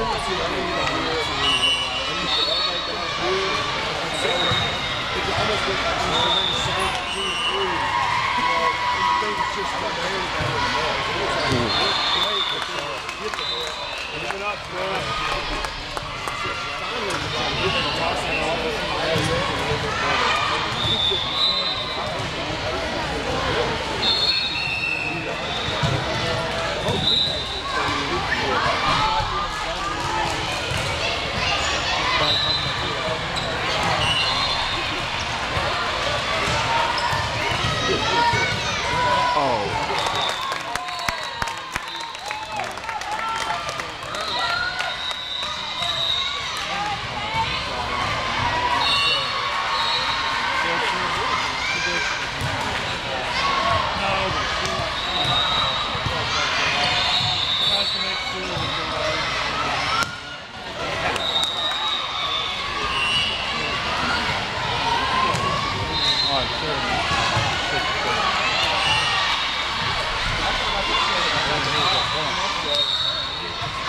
That's Bunch. Oh.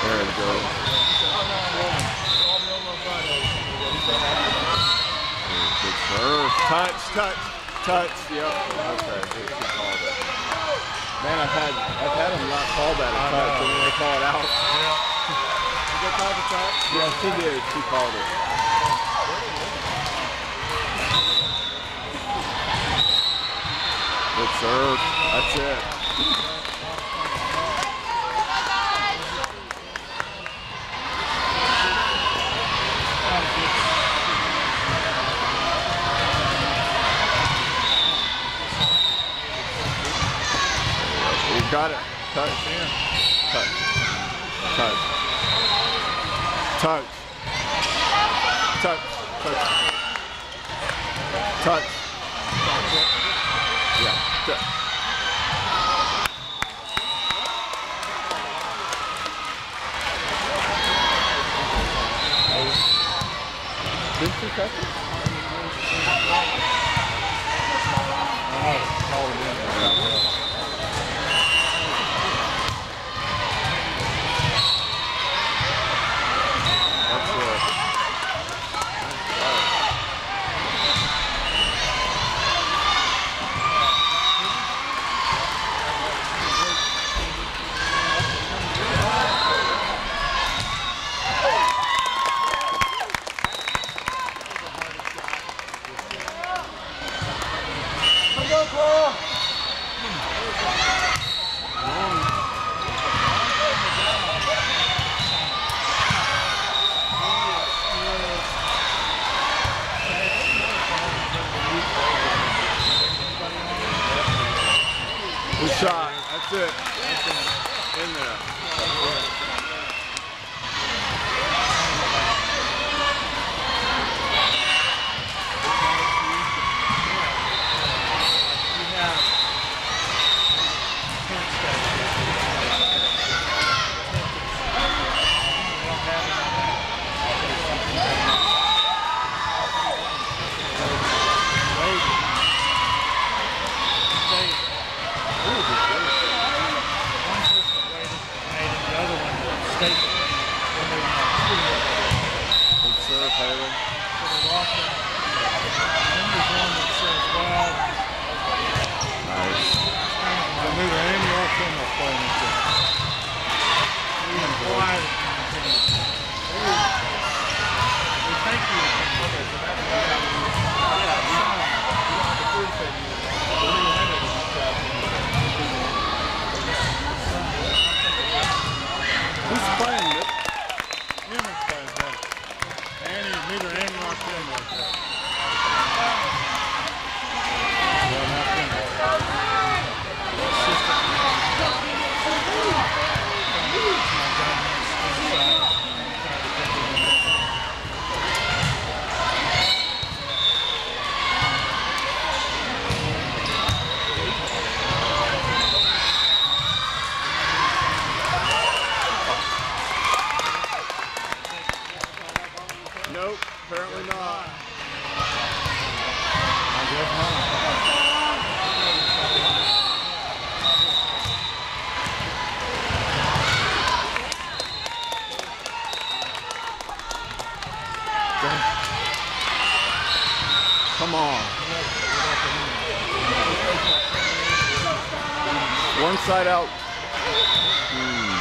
There it goes. Serve. Touch, touch, touch. Yep. Okay. She called it. Man, I've had I've had them not call that a touch, and then they call it out. You got time to touch? Yeah, she did. She called it. Good serve. That's it. Got it. Touch. Touch. Touch. Touch. Touch. Touch. Touch. Yeah. Touch. Didn't she touch it? That's it. Good shot. That's it. In there. Good serve, Haley. Bigger and more, and more. Come on. One side out. Mm.